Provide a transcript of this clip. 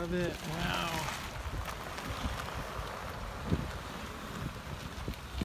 love it. Wow.